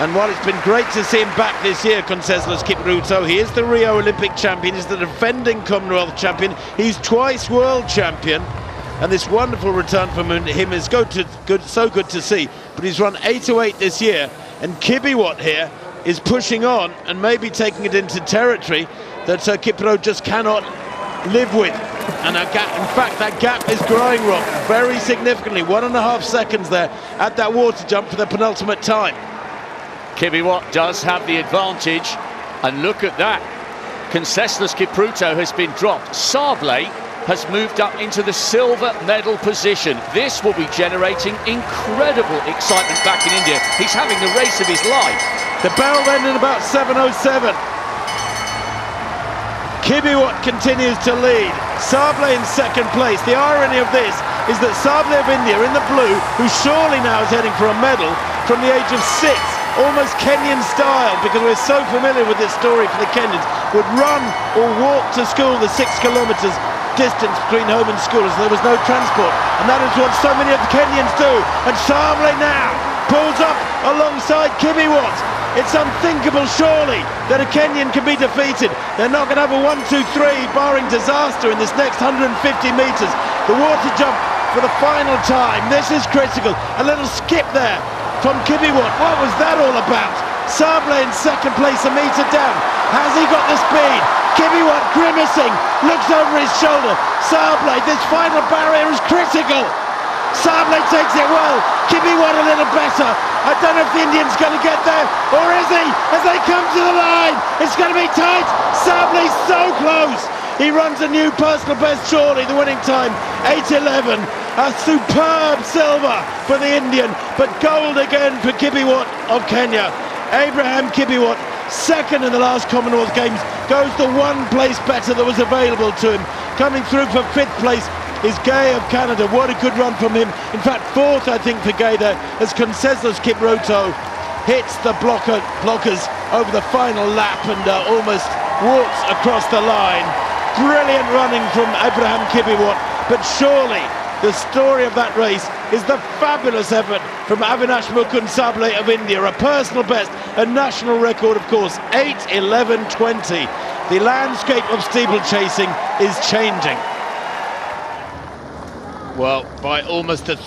And while it's been great to see him back this year, Conseslus Kipruto, he is the Rio Olympic champion, he's the defending Commonwealth champion, he's twice world champion. And this wonderful return from him is good to, good, so good to see. But he's run 8-8 this year, and Kibiwott here is pushing on and maybe taking it into territory that uh, Kipruto just cannot live with. And gap, in fact, that gap is growing, Rob, very significantly. One and a half seconds there at that water jump for the penultimate time. Kibiwott does have the advantage. And look at that. Conseslus Kipruto has been dropped. Sable has moved up into the silver medal position. This will be generating incredible excitement back in India. He's having the race of his life. The bell then in about 7.07. Kibiwott continues to lead. Sable in second place. The irony of this is that Sable of India in the blue, who surely now is heading for a medal from the age of six, almost Kenyan style, because we're so familiar with this story for the Kenyans, would run or walk to school the six kilometres distance between home and school as there was no transport. And that is what so many of the Kenyans do. And Sable now pulls up alongside Kibiwott. It's unthinkable, surely, that a Kenyan can be defeated. They're not going to have a 1-2-3, barring disaster in this next 150 metres. The water jump for the final time. This is critical. A little skip there from Kibiwott. What was that all about? Sable in second place, a metre down. Has he got the speed? Kibiwott grimacing, looks over his shoulder. Sable, this final barrier is critical. Sable takes it well. Kibiwott a little better. I don't know if the Indian's going to get there, or is he? As they come to the line, it's going to be tight. Sable so close. He runs a new personal best, surely, the winning time, 8.11. A superb silver for the Indian, but gold again for Kibiwott of Kenya. Abraham Kibiwott, second in the last Commonwealth Games, goes the one place better that was available to him. Coming through for fifth place is Gay of Canada. What a good run from him. In fact, fourth, I think, for Gay there, as Conseslus Kipruto hits the blocker, blockers over the final lap and uh, almost walks across the line. Brilliant running from Abraham Kibiwott, but surely the story of that race is the fabulous effort from Avinash Mukund Sable of India, a personal best, a national record, of course, 8 11 20. The landscape of steeplechasing is changing. Well, by almost a